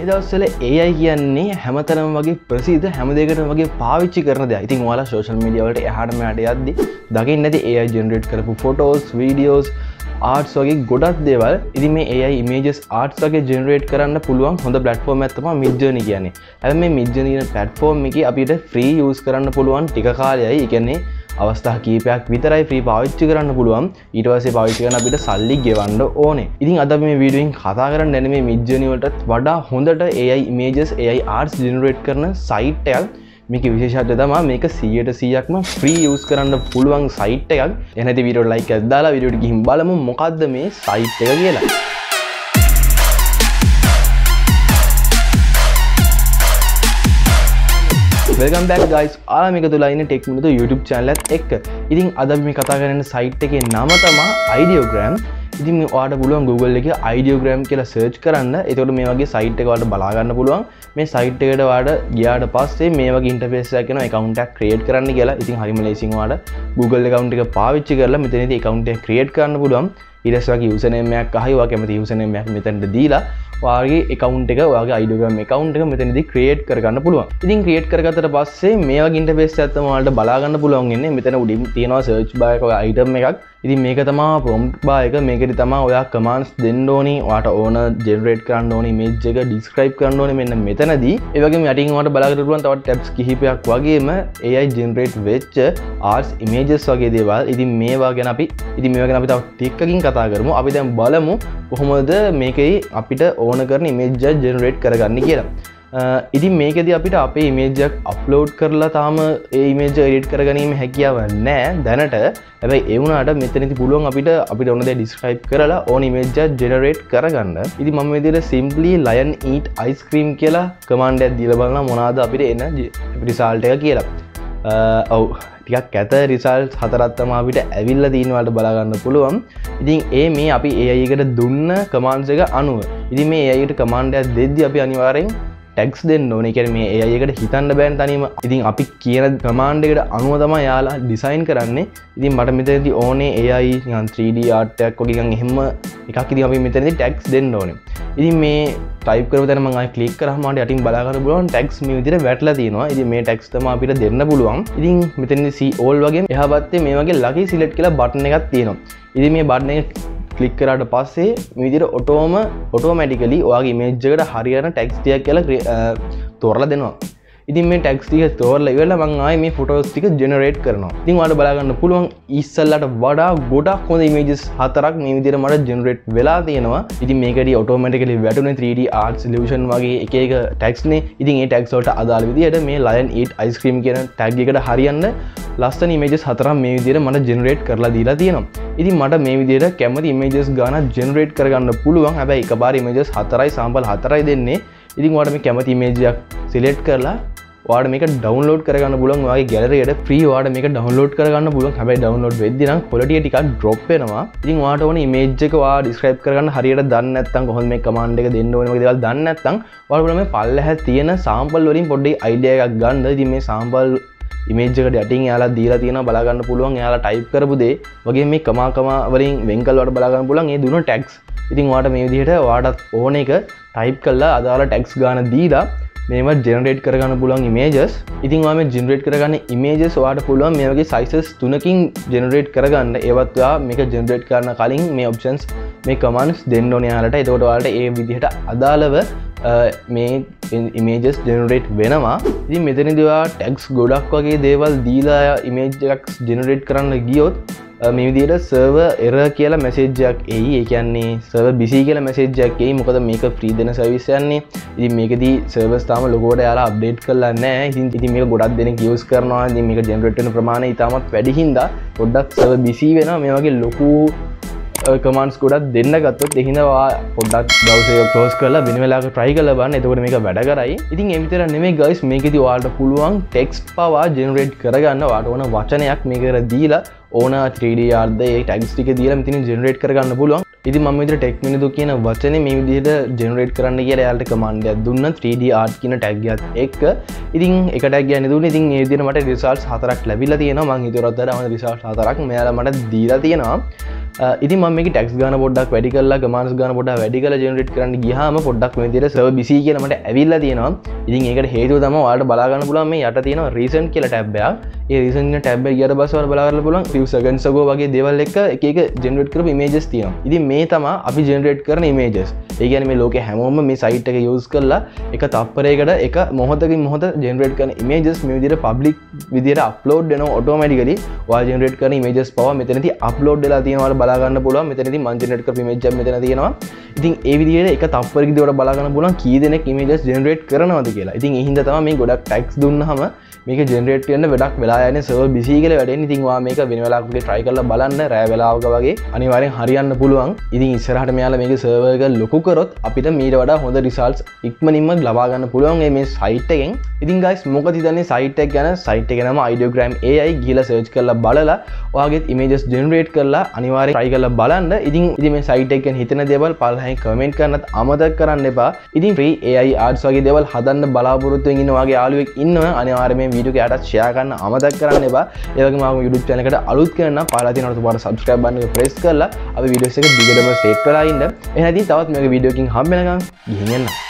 මේ දවස්සල ඒයි කියන්නේ හැමතරම් වගේ ප්‍රසිද හැමදකට වගේ පාවිච්චි කරන ද ඉතින් වාලා සෝශල් මඩියවලට එහටම අට යද්දි දකින්න ඇති ඒ ජෙනරේට් කරපු ෆොටෝස් වීඩියෝස් ආර්ටස් වගේ ගොඩක් දේවල්. ඉදි මේ ඒ මේජස් ආර්ටස් වගේ ජෙනරේට් කරන්න පුළුවන් හොඳ පලටෆෝර්ම් ඇත්තම මිද්ජන කියන්නේ. ඇ මේ මිද්ජනීන පටෆෝර්ම් එක අපිට ෆ්‍රී යස් කරන්න පුළුවන් ටික කාලයයි. එකන්නේ අවස්ථා කීපයක් විතරයි ්‍රී පාවිච්චි කරන්න පුළුවන්. ඊටවසේ පාවිච්චි කරන අපිට සල්ලි ගෙවන්න ඕනේ. ඉතින් අද මේ වීඩුවෙන් කතා කරන්න නැන මේ මිද්ජනවලටත් වඩා හොඳට AI images AI arts generate කරන සයිට්ටයක් මේක විශේෂත්ය තමා මේක සියට සියයක්ම ෆ්‍රී යස් කරන්න පුළුවන් සයිට් එකක්. එනති විඩෝ ලයික් ඇදදාලා විඩියට ගිහිම් බලමු මොකක්ද මේ සයිට් එක කියලා. වෙල්ගම් බැක් ගයිස් ආමික තුලායින්න ටෙක්මිතු YouTube චැනලත් එක් ඉතින් අද මේ කතා කරන්න සයිට් එක නම තමා අයිඩියෝග්‍රම් ඉතින් වාට පුළුවන් Google එක අයිඩියෝග්‍රම් කියලා සර්ච් කරන්න. එතකොට මේ වගේ සයිට් එකවට බලාගන්න පුළුවන්. මේ සයිට් එකට වාට ගියාට පස්සේ මේ වගේ ඉන්ටර්ෆේස් එකන එකකවුන්ටක් ක්‍රියේට් කරන්න කියලා. ඉතින් හරිම ලේසින්වාට Google එකකවුන්ට එක පාවිච්චි කරලා මෙතනති එකකවුන්ට ක්‍රියේට් කරන්න පුළුවන්. ඉරස්වගේ යුසනමයක් අහිවා කැමති යුසනමයක් මෙතැන්ට දීලා වාගේ එකකවුන්් එක වගේ අයිඩගම එකකවුන්් එක මෙතනදි ක්‍රියේට් කරගන්න පුළුවන්. ඉතින් ක්‍රියේට් කරගතට පස්සේ මේ ගින්ට පෙස් ඇත්තමට බලාගන්න පුළුවන්ගන්නේ මෙතන උඩින් තියෙනවා සර්ච් බයක අයිටම් එකක්. ඉතින් මේක තමා ප්‍රොම්් බායක මේකෙට තමා ඔයා කමාන්ස් දෙන්න ඕනි වාට ඕන ජෙනරේට් කරන්න ඕනි මේජ් එක ඩිස්ක්‍රයිප් කරන්න ඕන මෙන්න මෙතනදී. ඒවගේ යටින්වට බලාගරුවන් තවත් ටැප්ස් කිහිපයක් වගේම ඒයි ජෙනරේට් වෙච්ච ආර්ස් ඉමේජස් වගේ දේවල්. ඉතින් මේවා ගැන අපි ඉති මේගෙන අපි තව ටික්කින් කතා කරමු. අපි දැම් බලමු කොහොමද මේකයි අපිට ඕන කරන ඉමේජ්ජ ජෙනරේට් කරගන්න කියලා. ඉතින් මේකද අපිට අපේ ඉමේජක් අප්ලෝඩ් කරලා තාම ඒමේජ එඩිට් කරගනීම හැකියාව නෑ දැනට ඇැයි එවුණට මෙතනති පුළුවන් අපිට අපිට ඔන්නද ඩිස්ක්‍රයිප් කරලා ඕන ඉමේජ ජෙනරේට් කරගන්න. ඉති මම විදිර සිම්පලි ලයන් ඊට අයිස්ක්‍රීම් කියලා කමන්ඩ ඇත් දිලබලන්න මොනාද අපිට එන්න පිරිසාල්ට එක කියලා. ඔව්. ටිකක් ඇත රිසල් හතරත්තම අපිට ඇවිල්ල දීනවට බලාගන්න පුළුවන්. ඉතින් ඒ මේ අපි ඒ අයකට දුන්න කමාන්සක අනුව. ඉදි මේ අයට කමාන්ඩයක් දෙද්දි අපි අනිවාරෙන් ටැක්ස් දෙන්න ඕන. කර මේ ඒයකට හිතන්න බෑන් තනීම. ඉතින් අපි කියන ප්‍රමාණ්ඩකට අනුව තම යාලා ඩිසයින් කරන්නේ. ඉතින් මට මෙතති ඕනේ ඒයි 3D ආටයක් වගේගන් එහෙම එකක් ඉති අපි මෙතනති ටැක්ස් දෙන්න ඕන. ඉතින් මේ ටයිපර තරම කලික් කරහමට යටින් බලාගර පුළුවන් ටැක්ස් විදිර වැටල තියෙනවා. ඉති මේ ටැක්ස්තම අපිට දෙන්න පුළුවන්. ඉතින් මෙතන ඕල් වගේ එහපත්තේ මේ වගේ ලකි සිලට් කියලා බට්න එකක් තියෙනවා. ඉදි මේ බට්න කලික් කරට පස්සේ විදිර ඔටෝම ඔටෝමැටිකලි ඔයාගේ මේජ්ජකට හරියන ටැක්ස්ටියක් කියලා තෝරල දෙනවා. ඉතින් මේ ටක්ස්ටික තෝරල වෙල මංආයි මේ ෆොටෝස්ටික ජෙනරේට් කරනවා. ඉතින් වාට බලාගන්න පුළුවන් ඉස්සල්ලට වඩා ගොඩක් හොඳ මේජස් හතරක් මේ විදිර මට ජෙනරේට් වෙලා තියෙනවා. ඉතින් මේකට ඔටෝමටිකලි වැටුන 3D ආර්ට් ලිෂන් වගේ එක එක ටක්ස්නේ ඉතින් ඒ ටක්සෝට අදාල් විදියට මේ ලයන් ඊට අයිස්ක්‍රීම් කියන ටැග්ගකට හරියන්න ලස්සන මේජස් හතරම් මේ විදිර මට ජෙනරේට් කරලා දීලා තියෙනවා. ඉතින් මට මේ විදියට කැමති ඉමේජස් ගාන ජෙනරේට් කරගන්න පුළුවන්. හැබැයි එක බාර ඉමේජස් හතරයි සම්පල් හතරයි දෙන්නේ. ඉතින් වට මේ කැමති ඉමේජයක් සිලෙට් කරලා වාඩ මේක ඩවන්ලෝඩ් කරගන්න පුලන් වගේ ගැලරයට ්‍රී වාඩ මේක ඩවන්ලෝඩ් කරගන්න පුලන් හැබයි ඩවන්ලෝඩ් වෙදදින කොලටිය ටික ඩ්‍රොප්පෙනවා ඉතින් වාට ඕන මේජ්ජකවා ඩිස්ක්‍රයිප් කරන්න හරියට දන්න ඇත්තන් කොහොම මේ කමන්ඩ එක දෙන්න ඕන දෙවල් දන්න ඇත්තන් වලම පල්ල හැ තියෙන සාම්පල් වලින් පොඩ්ඩි අයිඩියයක් ගන්න. ති මේ සාම්පල් ඉමේජ්කට යටින් යාලා දීලා තියෙන බලාගන්න පුළුවන්. යාලා ටයිප් කරපුදේ වගේ මේ කමාකම වලින් වෙංකල්වට බලාගන්න පුලන් ඒ දුන ටැක්ස් ඉතින් වාට මේ විදිහට වාටත් ඕන එක ටයිප් කල්ලා අදාලා ටැක්ස් ගාන දීලා මේම ජෙනරේට් කරගන්න පුලන් ඉමේජස් ඉතින් වාම ජෙනරේට් කරගන්න ඉමේජස් වාට පුළුවන් මේ වගේ සයිසස් තුනකින් ජෙනරේට් කරගන්න. ඒවත්වා මේක ජෙනරේට් කරන කලින් මේ ඔප්ෂන්ස් මේ කමන්ස් දෙන්න ඕන යාලට. එතකොට වාට ඒ විදිහට අදාළව මේ ඉමේජස් ජෙනරේට් වෙනවා. ඉති මෙතනිදවා ටැක්ස් ගොඩක් වගේ දේවල් දීලා ඉමේජ්ජක් ජෙනරේට් කරන්න ගියොත් මේ විදියට සර්ව එර කියලා මැසේජ්ජක් එයි. ඒකන්නේ සර්ව බිසි කියල මැසේජ්ජක් එයි. මොකද මේක ්‍රී දෙන සවිසයන්නේ ඉති මේකදී සර්වස්ථාම ලොකෝට යාලා අප්ඩේට් කරන්න ඉතින් ඉති මේ ගොඩක් දෙන කියවස් කරනවා. මේක ජෙනරටන ප්‍රමාණ ඉතාමත් වැඩිහින්ද පොඩ්ඩක් සර්ව බිසි වෙන මේ වගේ ලොකු කමන්ස් ගොඩත් දෙන්න ගත්තොත් එහිනවා පොඩ්ඩක් දවසය පෝස් කරලා වෙනවෙලාක ට්‍රයි කල බන්න එතකට මේක වැඩ කරයි. ඉතින් එවිතර නෙමේ ගයිස් මේකති වාට පුළුවන් ටෙක්ස් පවා ජෙනරේට් කරගන්න. වාට ඕන වචනයක් මේකර දීලා ඕන 3D ආර්ද ටක්ස්ටික දීල තින ජෙනරේට් කරගන්න පුළුවන්. ඉති ම විතර ටෙක්මිනිදු කියන වචන මේ විදිහට ජෙනරේට් කරන්න කිය යාලට කමන්ඩයක් දුන්න. 3D ආට් කියන ටැක්ගත් එක් ඉතින් එකටක් ගැන දුන ඉතින් ඒදිනමට රිසල්ස් හතරක් ලැබිල තියෙන මං හිතුරත්තර ම රිසල් හතරක් මෙයාල මට දීලා තියෙනවා. Uh, ඉති ම ටක් ගන පොඩක් වැඩි කල්ලා මානස් ගන පොඩ වැඩි කල ජනරට කරන්න ගහම පොඩක් විදිර සව බිසි කියනමට ඇවිල්ල තියෙනවා. ඉතින් ඒකට හේතු තම වාට බලාගන්න පුලන් මේ යට තියෙන රීසන් කියල ටැබ්බයක් ඒ රිසන් ටැබ් ගට බසවල බලාගන්න පුලන් ියසගන්සකෝ වගේ දෙවල් එක එක ජෙනරට කර මේජස් තියන ඉති මේ තම අපි ජෙනරේට් කරන මේජස් ඒගැන මේ ලෝක හැමෝම මේ සයිට් එක යස් කරලා එක තප්පරයකට එක මොහොතක මොහොත ජෙනරේට කන මේජස් මේ විදිර පබ්ලික් විදිර අප්ලෝඩ් න ඔටෝමටිකලි වා ජෙනරේට කරන මේජස් පව මෙතනති අප්ලෝඩ්ලා තියෙනවට බලාගන්න පුල මෙතනති මංජනට මේජ මෙතන තියෙනවා. ඉතින් ඒවිදිට එක තපරි දවට බලාගන්න පුලන් කීදනෙක් මේජස් ජෙනරේට් කරනවද කියලා. ඉතින් හිද තම මේ ගොඩක් ටක්ස් දුන්නහම මේක ජෙනරේට කියන්න වැඩක් වෙලායන සව බිසිගල වැඩෙන් ඉතින්වා මේක වෙනවෙලාගේ ට්‍රයි කරල බලන්න රෑවෙලාවක වගේ අනිවාරෙන් හරියන්න පුළුවන්. ඉතින් ඉස්සරහට මෙයාල මේක සර්වක ලොකුකරොත් අපිට මීට වඩා හොඳ රිසල්ස් ඉක්මනින්ම ලබාගන්න පුළුවන් මේ සයිට්ටගෙන් ඉතින් ගයිස් මොක තිතන්නේ සයිටක් ගැන සයිට් එකනම අයිඩියෝග්‍රම් ඒයි ගිල සර්ච් කරලා බලලා වගේ ඉමේජස් ජෙනරේට් කරලා අනිවාරය ටයි කරලා බලන්න. ඉතින් ඉදි මේ සයිටක්ෙන් හිතන දෙවල් පල්හහි කමෙන්ට් කරන්නත් අමතක් කරන්න එපා. ඉතින් ්‍රී ඒයි ආඩස් වගේ දෙවල් හදන්න බලාපොරොත්තු ඉන්නවාගේ යාලුවෙක් ඉන්න අනිවාරම වීඩියෝ අයටත් ෂයාගන්න අමතක් කරන්න එබා ඒවගේ ම යුඩු චනකට අලුත් කරන්න පාලාති නතු බට සබස්ක්‍රයිබ් බන්න ප්‍රෙස් කරලා අප විඩියෝස එක දිගටම සේට් කලාඉන්න එහදී තවත් මේ විඩියෝකින් හම්බෙනකම් ගිහිගන්න